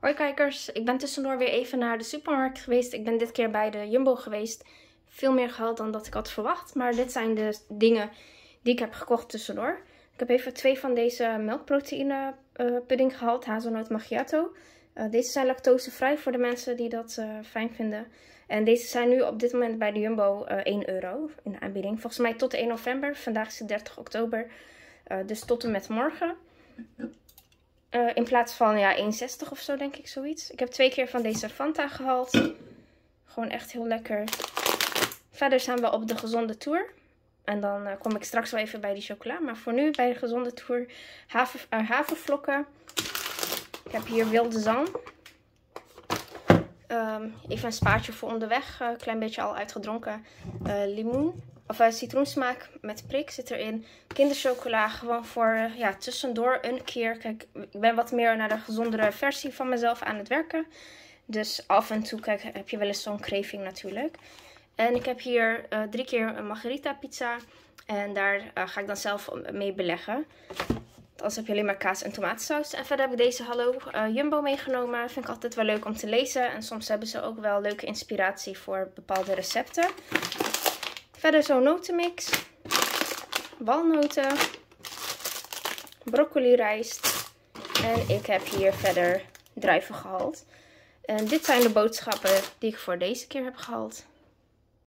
Hoi kijkers, ik ben tussendoor weer even naar de supermarkt geweest. Ik ben dit keer bij de Jumbo geweest. Veel meer gehaald dan dat ik had verwacht. Maar dit zijn de dingen die ik heb gekocht tussendoor. Ik heb even twee van deze melkproteïne uh, pudding gehaald, hazelnoot macchiato. Uh, deze zijn lactosevrij voor de mensen die dat uh, fijn vinden. En deze zijn nu op dit moment bij de Jumbo 1 euro in de aanbieding. Volgens mij tot 1 november. Vandaag is het 30 oktober. dus tot en met morgen. Uh, in plaats van ja, 1,60 of zo, denk ik, zoiets. Ik heb twee keer van deze Fanta gehaald. Gewoon echt heel lekker. Verder zijn we op de gezonde tour. En dan uh, kom ik straks wel even bij die chocola. Maar voor nu bij de gezonde tour haver, uh, havervlokken. Ik heb hier wilde zang. Um, even een spaatje voor onderweg. Een klein beetje al uitgedronken limoen of uh, citroensmaak met prik zit erin. Kinderchocola gewoon voor uh, ja, tussendoor een keer. Kijk, ik ben wat meer naar de gezondere versie van mezelf aan het werken. Dus af en toe kijk, heb je wel eens zo'n craving natuurlijk. En ik heb hier uh, drie keer een margarita pizza. En daar ga ik dan zelf mee beleggen. Anders heb je alleen maar kaas en tomatensaus. En verder heb ik deze Hallo Jumbo meegenomen. Vind ik altijd wel leuk om te lezen. En soms hebben ze ook wel leuke inspiratie voor bepaalde recepten. Verder zo'n notenmix. Walnoten. Broccoli rijst. En ik heb hier verder druiven gehaald. En dit zijn de boodschappen die ik voor deze keer heb gehaald.